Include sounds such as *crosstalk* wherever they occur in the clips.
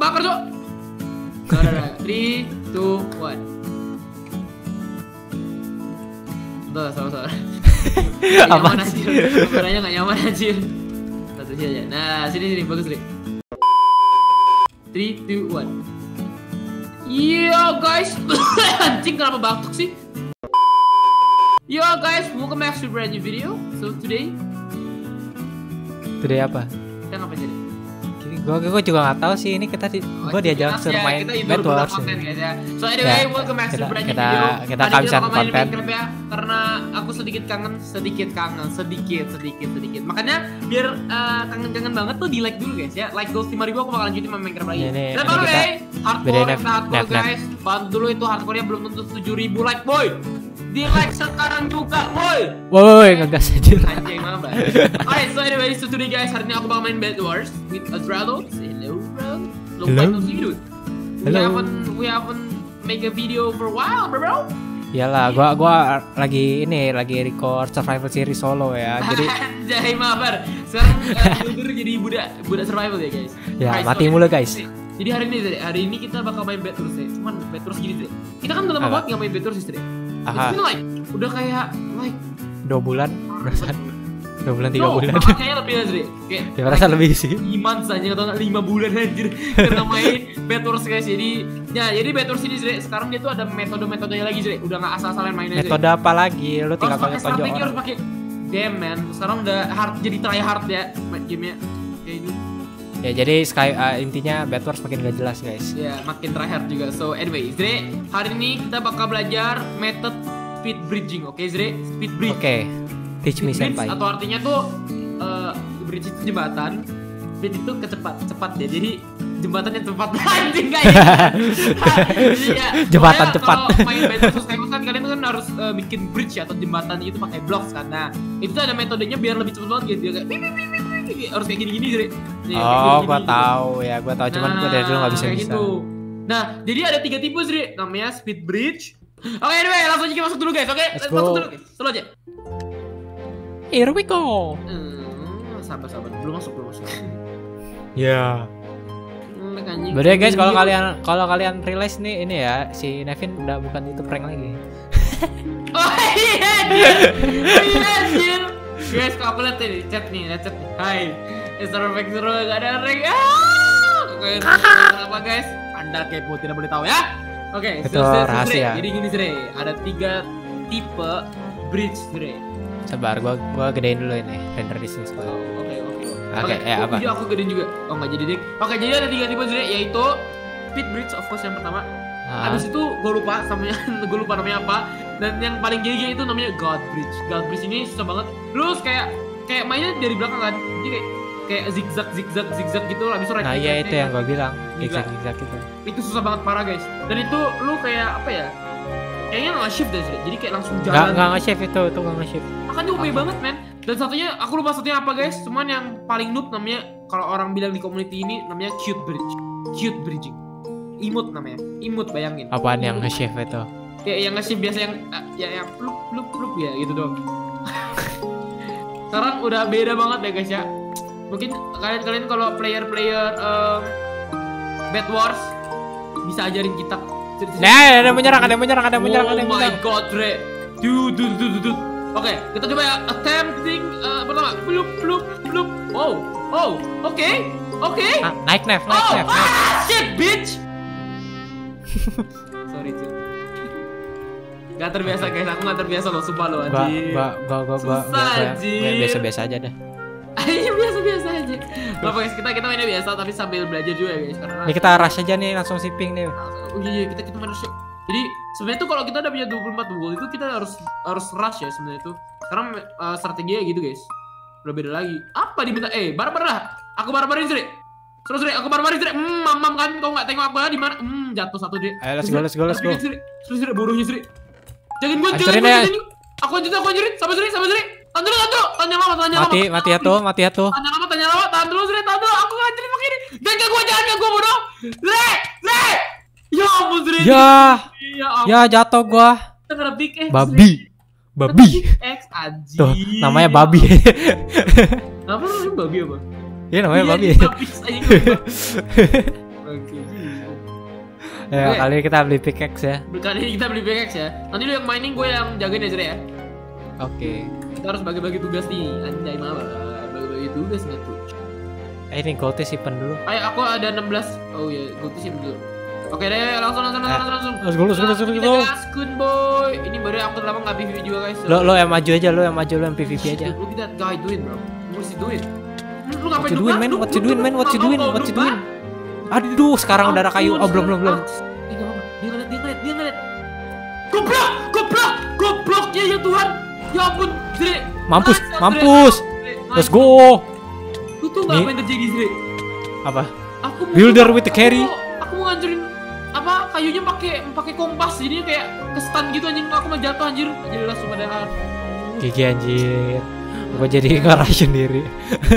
kebakar, Cok. Udah, udah, udah. Three, two, one. Bentar, sabar, sabar. Sih? anjir. Kameranya nyaman anjir. Satu aja. Nah, sini sini bagus, Rik. Three, two, one. Yo guys, *coughs* anjing kenapa batuk sih? Yo guys, welcome back to brand new video. So today Today apa? kita ngapain jadi? Gue gue juga nggak tahu sih ini kita di, gue diajak suruh main kita Bad indoor Wars. konten guys ya. So anyway, Ya, welcome back to kita- kita- video. kita kehabisan main konten. Ya, karena aku sedikit kangen, sedikit kangen, sedikit, sedikit, sedikit. Makanya biar eh, kangen-kangen banget tuh di like dulu guys ya. Like goals 5000 aku bakal lanjutin main Minecraft lagi. Ini- kita way, hardcore, bedain kita nap- hardcore nap. guys. Bantu dulu itu hardcore-nya belum tentu 7000 like boy. Di like sekarang juga boy. Woi ngegas aja. Anjing apa? Alright, so anyway, so today guys, hari ini aku bakal main Bed Wars with Azrado. Say hello, bro. Long Hello. time no see, dude. We Hello. haven't, we haven't make a video for a while, bro. Iyalah, gua gua lagi ini lagi record survival series solo ya. Jadi *laughs* Anjay, mabar. Sekarang *laughs* uh, dulu jadi budak budak survival ya guys. Ya, Alright, mati so mulu, guys. Jadi hari ini, hari ini kita bakal main Bed Wars ya. Cuman Bed Wars gini, Dre. Kita kan udah lama banget nggak main Bed Wars Dre. It's aha, been like, udah kayak like dua bulan, perasaan dua bulan tiga no, bulan. kayaknya lebih Dre. Kayak Ya perasaan lebih sih. iman saja atau nggak lima bulan anjir. Karena main Betors guys. Jadi ya jadi Betors ini Zre sekarang dia tuh ada metode-metodenya lagi Zre udah nggak asal-asalan main aja Metode apa lagi? Lu tinggal pakai strategi harus pakai damn man. Sekarang udah hard jadi try hard ya main gamenya. Kayak ini Ya jadi sky uh, intinya Bad Wars makin gak jelas guys. ya makin try hard juga. So anyway Zre hari ini kita bakal belajar method speed bridging oke Zre? Speed bridge. Oke, teach me senpai. atau artinya tuh eh, bridge itu jembatan. Bridge itu kecepat cepat ya jadi jembatannya cepat. *laughs* Anjing kayak *laughs* ya, Jembatan cepat. kalau main Bedwars kan kalian kan harus eh, bikin bridge atau jembatan itu pakai blocks nah itu ada metodenya biar lebih cepat banget gitu. Kayak Gitu. harus kayak gini-gini jadi Oh, gua tahu ya, gua tahu cuman gua dari dulu nggak bisa kayak bisa. gitu. Nah, jadi ada tiga tipe sih, namanya speed bridge. Oke, anyway, langsung aja kita masuk dulu guys, oke? Let's Masuk go. dulu guys, selalu aja. Here we go. Hmm, sabar sabar belum masuk belum masuk Ya. Hmm, anjing. Berarti guys kalau Iya. kalian kalau kalian realize nih ini ya si Nevin udah bukan itu prank lagi. *laughs* oh iya anjir oh *laughs* iya anjir guys kalau aku lihat nih chat nih lihat chat nih hai Mr. Perfect Zero gak ada rank ah Oke, apa guys anda kepo tidak boleh tahu ya oke Itu so- so, rahasia. Jadi gini Zre ada tiga tipe bridge Zre Sabar, gua gua gedein dulu ini render distance Oh, gua. Oke oke. Oke, eh, oh, apa? Video aku gedein juga. Oh nggak jadi deh. Oke jadi ada tiga tipe Zre yaitu speed bridge of course yang pertama. Ah, Habis itu gue lupa namanya, gue lupa namanya apa. Dan yang paling GG itu namanya God Bridge. God Bridge ini susah banget. Terus kayak kayak mainnya dari belakang kan. Jadi kayak kayak zigzag zigzag zigzag gitu lah. Habis itu right Nah, iya itu yang gua bilang. Gila. Exact exact itu. Susah banget parah guys. Dan itu lu kayak apa ya? Kayaknya nggak shift deh. Jadi kayak langsung jalan. enggak nge-shift itu, itu enggak nge-shift. Makanya OP banget men. Dan satunya aku lupa satunya apa guys. Cuman yang paling noob namanya kalau orang bilang di community ini namanya cute bridge. Cute bridging. Imut namanya. Imut bayangin. Apaan yang nge-shift itu? Kayak yang ngasih biasa yang ya yang plup plup plup ya gitu doang. *laughs* Sekarang udah beda banget ya guys ya. Mungkin kalian-kalian kalau player-player em, Bad Wars bisa ajarin kita. Nah, ada yang menyerang, ada yang menyerang, ada yang menyerang, ada yang Oh my menyerang. god, Dre. Dude, dude, dude, dude. Oke, kita coba ya attempting eh, pertama. Plup, plup, plup. Oh, oh, oke, oke. Ah, naik Nev, naik Oh, naik. ah, shit, bitch. *laughs* Sorry, cuy. Gak terbiasa guys, aku gak terbiasa loh, sumpah loh Gua anjir. gua gua gua gua biasa-biasa aja dah. Ayo *laughs* biasa-biasa aja. Gak apa guys, kita kita mainnya biasa tapi sambil belajar juga ya guys karena Ini kita rush aja nih langsung shipping nih. Oh iya, iya kita kita main rush. Jadi sebenarnya tuh kalau kita udah punya 24 gol itu kita harus harus rush ya sebenarnya tuh. Sekarang uh, strateginya gitu guys. Udah beda lagi. Apa diminta? Eh, barbar lah. Aku barbarin Sri. Terus Sri, aku barbarin Sri. Hmm, mamam kan kau nggak tengok apa di mana? Hmm, jatuh satu deh. Ayo, let's go, let's go, let's go. Sri, Sri, buruhnya Sri. Jangan gua, jangan ya. Aku anjurin, aku anjurin. Sama Sri, sama Sri. Tahan dulu, tahan dulu. Tanya lama, tanya lama. Mati, mati ya tuh, mati ya tuh. Tanya lama, tanya lama. Tahan dulu Sri, tahan dulu. Aku ngancurin pakai ini. Jangan gua, jangan gua bodoh. Sri, Sri. Ya ampun Sri. Ya, Ya ya jatuh gua. Kita kena big X. Babi. Babi. X anjing. Tuh, namanya babi. *laughs* Apa namanya babi apa? Iya namanya Iya, babi. Babi. *laughs* Ya, Oke. kali ini kita beli pickaxe ya. Kali ini kita beli pickaxe ya. Nanti lu yang mining, gue yang jagain ya Zre ya. Oke. Kita harus bagi-bagi tugas nih. Anjay mama, bagi-bagi tugas nggak tuh? Eh, ini goldnya simpen dulu. Ayo aku ada 16. Oh iya, tuh sih dulu. Oke deh, langsung langsung langsung langsung. langsung. Let's go, let's go, let's go, let's go. Gaskun boy. Ini baru aku lama nggak PVP juga guys. Lo lo yang maju aja, lo yang maju lo yang PVP aja. Look at that guy doing bro. What he doing? Lu lu What ngapain you doing, man? What you doing, man? What you doing? What you doing? Aduh, sekarang udah ada kayu. Oh, belum, belum, belum. Nggak apa-apa. Dia ngeliat, dia ngeliat, dia ngeliat. Goblok, goblok, gobloknya ya Tuhan. Ya ampun, Zre. Mampus, mampus. Zre, Let's go. Lu tuh apa yang terjadi, Zre? Apa? Aku Builder with the carry. Aku, mau- aku mau ngancurin apa kayunya pakai pakai kompas jadi kayak ke stun gitu anjing aku mau jatuh anjir jadi langsung pada Gigi anjir. Gue jadi ngarah sendiri.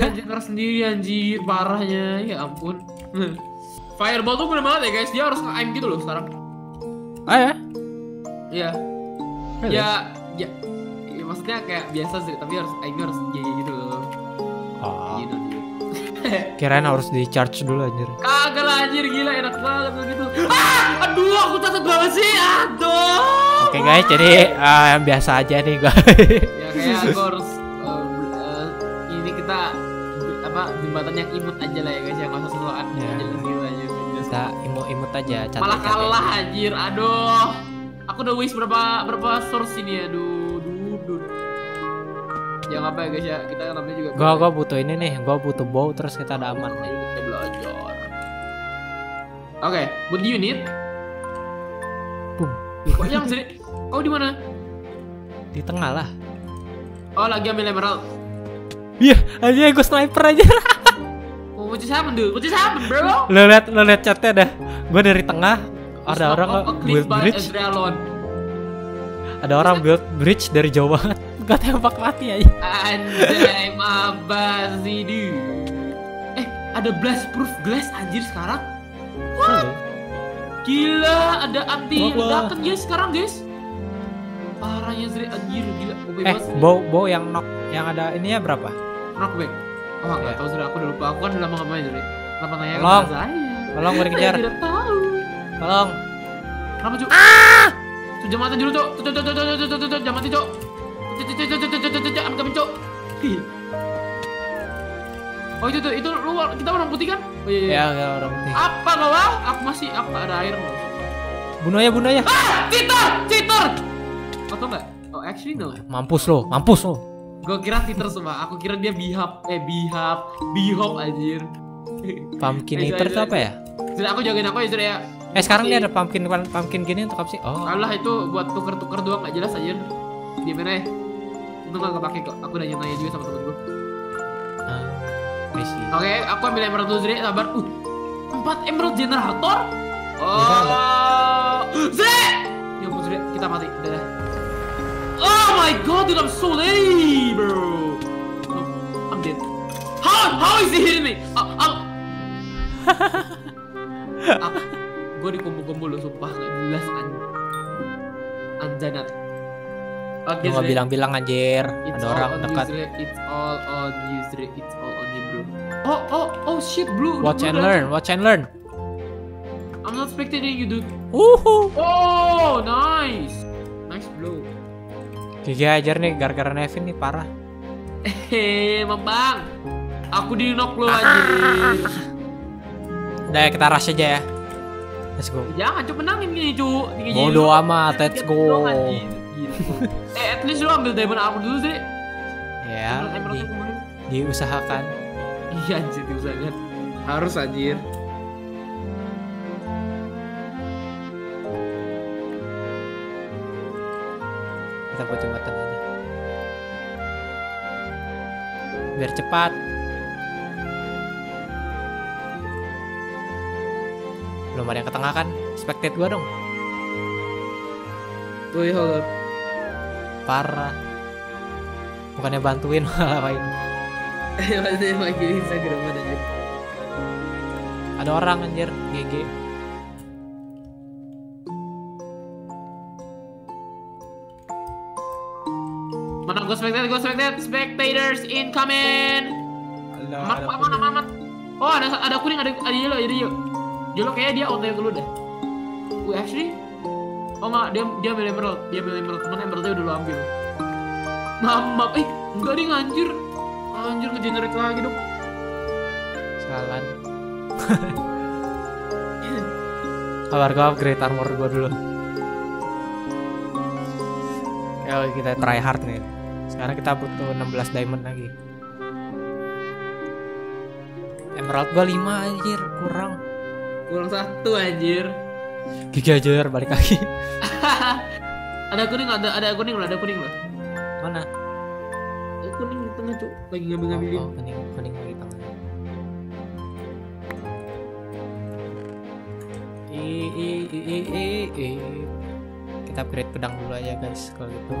anjir keras sendiri anjir parahnya ya ampun fireball tuh bener banget ya guys. Dia harus nge-aim gitu loh sekarang. Ah ya? Iya. Really? ya ya. Ya, maksudnya kayak biasa sih tapi harus aimnya harus gini gitu loh. Oh, gitu. Dude. *laughs* kirain harus di charge dulu anjir. kagak lah anjir. Gila enak banget begitu ah! Aduh aku takut banget sih. Aduh. Oke guys, jadi ah, yang biasa aja nih guys. ya kayak aku harus eh, eh, ini kita apa jembatan yang imut aja lah ya guys yang usah sesuatu gitu aja Kita imut-imut aja, cantik malah kalah anjir. Aduh. Aku udah waste berapa berapa source ini aduh duh duh ya nggak apa ya guys ya. Kita namanya juga Gua gua butuh ini nih, gua butuh bow terus kita ada aman nih. kita belajar. Oke what do you need Boom. kok yang sih kau di mana? Di tengah lah. oh lagi ambil emerald. Iya, aja gue sniper aja. *laughs* what just happened dude what just happened bro lo liat lo liat chatnya dah. Gue dari tengah ada Stop orang build bridge, ada orang build bridge dari jauh banget. *laughs* Gak tembak mati aja. Anjay, mabas sih dude. Eh, ada blast proof glass anjir sekarang. Gila, ada anti ledakan guys sekarang guys. Parahnya Zri anjir gila. Eh, bow bow yang knock yang ada ininya berapa? Knockback. Oh, enggak Ya. tahu Zri, aku udah lupa. Aku kan udah lama nggak main Zri. Kenapa nanya ke Tolong. saya? Tolong gue dikejar. Tidak tahu. Tolong. Kenapa, Cuk? Ah! Cuk, jam mati dulu, Cuk. Cuk, cuk, cuk, cuk, cuk, cuk, cuk, jam mati, Cuk. Cuk, cuk, cuk, cuk, cuk, I'm coming, Cuk. Ih. Oh itu tuh, itu lu kita orang putih kan? Oh iya. iya. Ya, ya orang penting. Apa ah? Aku masih aku ada air loh. Bunuh aja, bunuh aja. Ah, cheater, cheater. Kau tau nggak? Oh actually no. Mampus lo, mampus lo. Gue kira cheater semua. Aku kira dia bihap, eh bihap, bihop anjir. Pumpkin Eh, eater itu apa ya? Sudah aku jagain aku ya sudah ya. Eh sekarang dia ada pumpkin pumpkin gini untuk apa sih? Oh, Allah itu buat tuker-tuker doang nggak jelas aja. Di mana ya? Itu nggak kepake kok. Aku udah nanya juga sama temen gue. ah, see. Oke, aku ambil emerald dulu Zre, sabar. Uh, empat emerald generator? Gimana? Oh, Zre! Ya ampun Zre, kita mati. Udah dah. Oh my god, dude, I'm so late, bro. No, I'm dead. How, how is he hitting me? Uh, uh. Aku, gue dikumpul-kumpul loh, sumpah nggak jelas an anjanat. Nggak Zre. bilang-bilang anjir. It's Ada orang dekat. It's all on you, Zre. It's all on you, bro. Oh, oh, oh shit, blue. Watch Blue and learn, watch and learn. I'm not spectating you, dude. Uhu. Oh, nice. Gigi ajar nih gara-gara Nevin nih parah. Hehehe, Bang. Aku di knock lo anjir. Udah ya, kita rush aja ya. Let's go. Jangan coba menangin gini, cu. Bodo amat, let's go. eh, at least lu ambil diamond armor dulu, Zre. Ya, aku diusahakan. Iya, anjir, diusahakan. Harus anjir. Kita buat jembatan aja. Biar cepat. Belum ada yang ke tengah kan? Spectate gua dong. Woi, hold up. Parah. Bukannya bantuin *laughs* malah main. Lagi Instagram anjir. Ada orang anjir, GG. Mana gue spectate, gue spectate, spectators incoming. Amat, amat, amat, amat. Oh ada ada kuning, ada ada yellow, ada yellow. Yellow kayaknya dia OTW dulu dah. Wih, actually Oh enggak, dia dia ambil emerald, dia ambil emerald, temen emeraldnya udah lo ambil. Mama, eh enggak dia nganjir, anjir ngegenerate lagi dong. Salan. *laughs* Kabar gua upgrade armor gua dulu. Ya kita try hard nih. Sekarang kita butuh 16 diamond lagi. Emerald gua 5 anjir, kurang. Kurang satu anjir. Gigi aja balik lagi. *laughs* ada kuning ada ada kuning loh, ada kuning loh. Mana? Ada kuning di tengah tuh, lagi ngambil-ngambilin. Oh, oh, kuning kuning lagi tengah. I, i, i, i, i, i. Kita upgrade pedang dulu aja guys kalau gitu.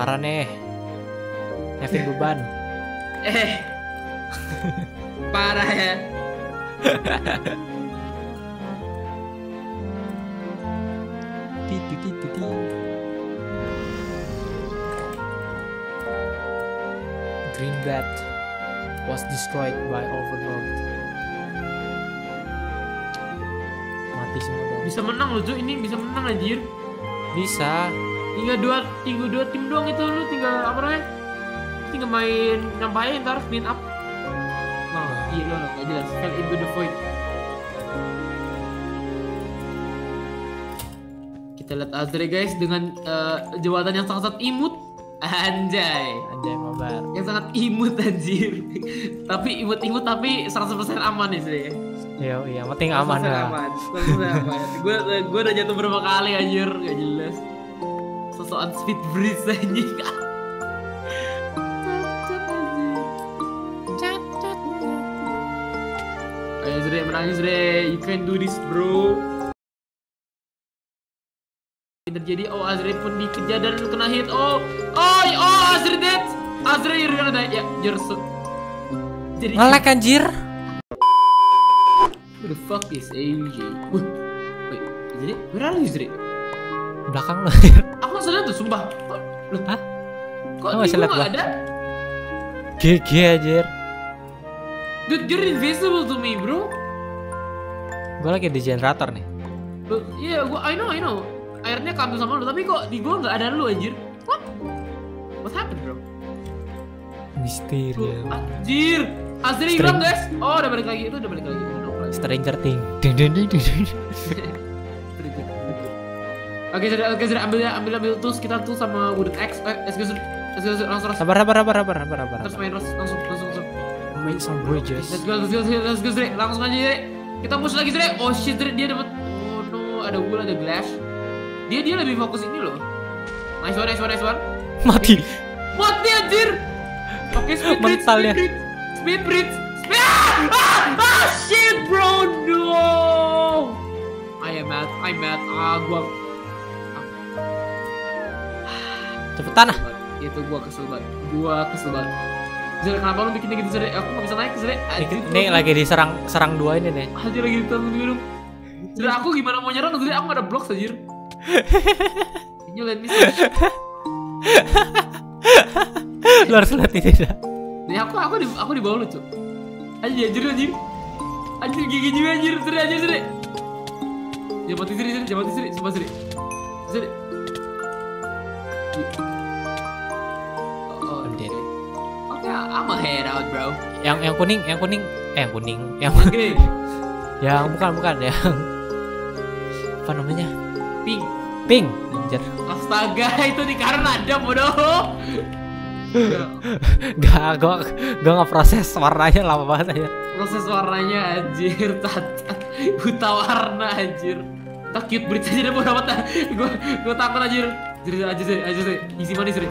Parah nih. Nevin beban. Eh. Parah ya. Ti. Greenbat was destroyed by Overlord. Mati semua. Bisa menang loh, Ju. Ini bisa menang anjir. Bisa. Tinggal dua, tinggal dua tim doang itu lu tinggal apa namanya? Tinggal main nyampain ntar spin up. Nah, iya lo nggak jelas. Fell into the void. Kita lihat Azre guys dengan eh, jawatan yang sangat-sangat imut. Anjay. Anjay mabar. Yang sangat imut anjir. tapi imut-imut tapi 100% aman nih sih. Yo, iya, penting aman 100% lah. aman. 100% aman. Gue gue udah jatuh berapa kali anjir, gak jelas. Sosokan speed breeze anjing. Ayo Zre, menangis Zre. You can do this bro. Terjadi, oh Azre pun dikejar dan kena hit. Oh, oh, oh Azre dead. Azre you're gonna die. Ya, you're so. Jadi, Ngelek anjir. Who the fuck is AJ? Wait, Zre, where are you Zre? Belakang lo. *laughs* Aku nggak sadar tuh, sumpah. Kok, loh, Hah? kok nggak sadar ada? GG anjir. Dude, you're invisible to me, bro. Gue lagi di generator nih. Iya, gua I know, I know. Airnya kambil sama lu, tapi kok di gua nggak ada lu anjir? What? What happened, bro? Misteri. Anjir. String. hilang, guys. Oh, udah balik lagi. Itu udah balik lagi. Stranger Thing. Ding ding ding ding. *laughs* Oke, Zri, oke, Zri, ambil ambil, ambil tools kita tuh sama wooden axe. Eh, go, Zri. langsung, langsung, Sabar sabar sabar sabar sabar sabar. terus main langsung, langsung, langsung. Make some bridges. Let's go, let's go, let's go, let's go, Zri. Langsung aja, Zri. Kita push lagi, Zri. Oh shit, Zri, dia dapat. Oh no, ada wool, ada glass. Dia dia lebih fokus ini loh. Nice one, nice one, nice one. Mati. Mati anjir. Oke, speed bridge, speed bridge, speed bridge. Speed... Ah! ah, ah, shit, bro, no. I am mad, I'm mad. Ah, gua Cepetan ah. itu gua kesel banget. Gua kesel banget. Zere, kenapa lu bikin gitu, Zere? Aku gak bisa naik, Zere. Ini, Anjir, ini gua- lagi diserang serang dua ini nih. Anjir lagi ditanggung dulu. Zere, aku gimana mau nyerang, Zere? Aku gak ada blok, anjir. *laughs* You let me? *laughs* Lu harus lihat ini dah. Nih aku aku di aku di bawah lu, Cuk. Anjir, anjir, anjir. Anjir gigi juga anjir, Zere, anjir, Zere. Jangan mati Zere, Zere, jangan mati Zere, sumpah Zere. Zere. Oh, dead. Oke, I'm a head out, bro. Yang yang kuning, yang kuning, eh yang kuning, yang Oke, *laughs* yang bukan bukan yang *laughs* apa namanya? pink. Pink. Anjir. Astaga, *laughs* itu di karena ada bodoh. Gak, gua gua nggak proses warnanya lama banget aja. Proses warnanya anjir, cacat. Buta warna anjir. Tak cute bridge aja deh bodoh amat. Gue gue takut anjir. Jadi aja sih, aja sih. Easy money sih.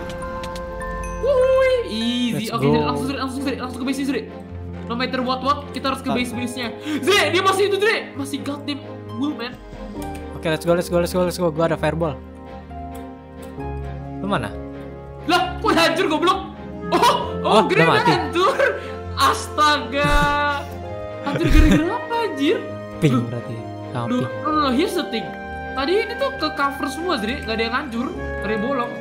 Wuih, easy. Oke, go. Zri, langsung Zri, langsung Zri, langsung ke base Zri. No matter what what, kita harus ke base base nya. Zri, dia masih itu Zri, masih goddamn bull man. Oke, let's go, let's go, let's go, let's go. Gua ada fireball. Lu mana? Lah, kok hancur goblok? Oh, oh, Oh, mati. hancur. Astaga. Hancur gara-gara apa anjir? Pink Lu- berarti. Pink. no, no, no, here's the thing. Tadi ini tuh ke cover semua, Zri. Gak ada yang hancur. Yang bolong.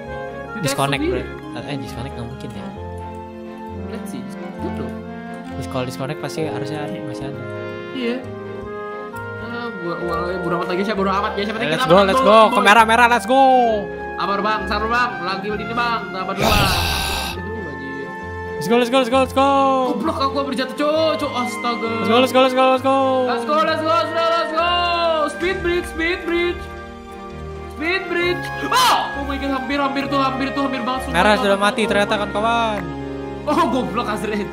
Di Disconnect berarti. Eh, disconnect nggak mungkin ya. sih. Gitu. Terus kalau disconnect pasti harusnya ada, masih ada. Iya. Gua gua bodo amat lagi sih, bodo amat ya. Siapa Let's go, let's go. Ke merah-merah, let's go. Sabar bang, sabar bang. Lagi ini bang, sabar dulu bang. Let's go, let's go, let's go, let's go. Goblok aku berjatuh cok, astaga. Let's go, let's go, let's go, let's go. Let's go, let's go, let's go, let's go. Speed bridge, speed bridge. Speed bridge. Oh, oh my god, hampir, hampir tuh, hampir tuh, hampir banget. Merah sudah mati ternyata kan kawan. Oh, goblok Azri.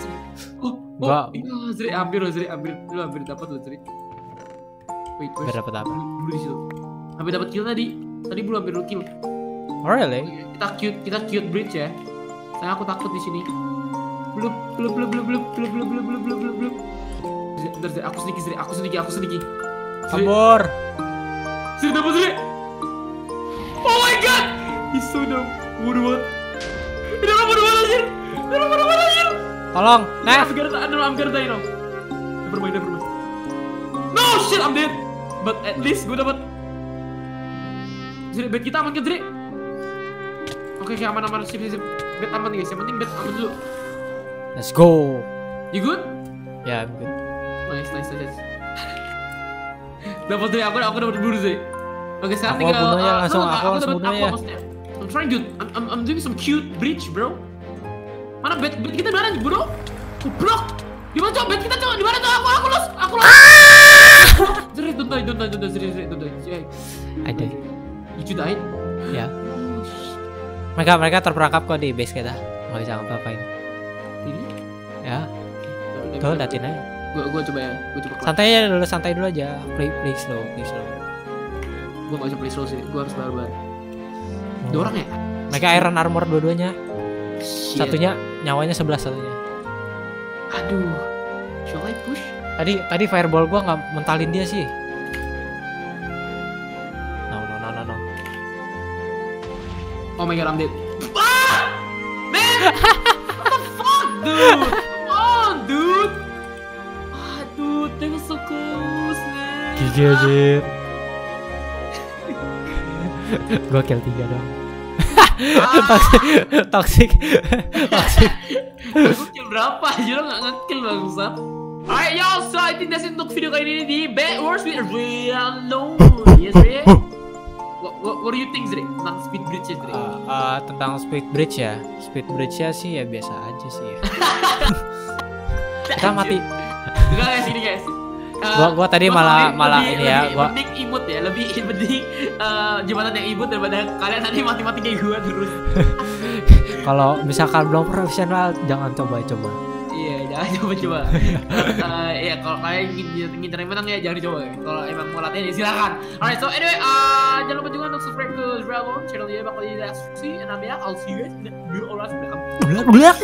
Oh, oh, iya Azri, hampir Azri, hampir, lu hampir dapat lu Azri. Wait, wait. Dapat apa? Bulu, bulu di situ. Hampir dapat kill tadi. Tadi belum hampir kill. Oh, really? Kita cute, kita cute bridge ya. Saya aku takut di sini. Belum, belum, belum, belum, belum, belum, belum, belum, belum, belum, Bentar, aku sedikit, aku sedikit, aku sedikit. Kabur. Zri, dapat Zri. Oh my god! He's so dumb. Bodoh banget. Ini apa bodoh banget anjir? Ini apa bodoh banget anjir? Tolong, Nev. I'm gonna, know, I'm gonna die now. Never mind, never mind. No shit, I'm dead. But at least gue dapat. Zri, bed kita aman kan Zri? Oke, oke aman aman sip sip. Bed aman guys, yang penting bed aman dulu. Let's go. You good? Ya, I'm good. Nice, nice, nice. nice. Dapat Zri, aku aku dapat buru Zri. Oke, sekarang Aku tinggal. bunuh aja uh, langsung, no, aku langsung dapat aja. maksudnya? I'm trying dude. I'm, I'm, I'm doing some cute bridge, bro. Mana bed bed kita di mana, bro? Goblok. Di mana coba bed kita coba? Di mana tuh? Aku aku los, aku los. Zri, *laughs* don't die, don't die, don't die, Zri, Zri, don't die. I did. You died? Ya. Oh. Mereka mereka terperangkap kok di base kita. Nggak bisa ngapa-ngapain. Ini? Ya, tuh liatin aja. Gua gua coba ya, gua coba kelas. Santai aja dulu, santai dulu aja. Play, play slow, play slow. Gua gak bisa play slow sih. Gua harus barbar. Dua orang ya? Mereka iron armor dua-duanya. Shit. Satunya nyawanya 11 satunya. Aduh. Shall I push? Tadi tadi fireball gua nggak mentalin dia sih. No no no no no. Oh my god, I'm dead. *laughs* Ah! Man! What the fuck, dude? Anjir, anjir Gue kill 3 dong ah. *laughs* toxic toxic. Toxic. Gue kill berapa? Aja lo gak ngekill bangsat. Alright y'all. so I think that's it untuk video kali ini di Bad Wars with Real No. yes iya, Ri what, what, what do you think Zri? tentang speed bridge ya uh, ah, uh, ah, tentang speed bridge ya. Speed bridge ya sih ya biasa aja sih ya. *laughs* Kita mati. Enggak guys ini guys. Eh, Gua- gua tadi gua malah- lebih- malah lebih- ini ya, lebih gua- mending imut ya, lebih *laughs* mending eh, jembatan yang imut daripada kalian tadi mati-mati kayak gua terus. *laughs* Kalau misalkan belum profesional jangan coba-coba. Iya, *laughs* jangan coba-coba. Eh, ya kalau kalian ingin ingin menang ya jangan dicoba. ya. Kalau emang mau latihan ya silakan. Alright, so anyway, uh, jangan lupa juga untuk subscribe ke Dragon channel dia bakal di deskripsi. And I'm back. I'll see you guys in the new orang. Blak blak.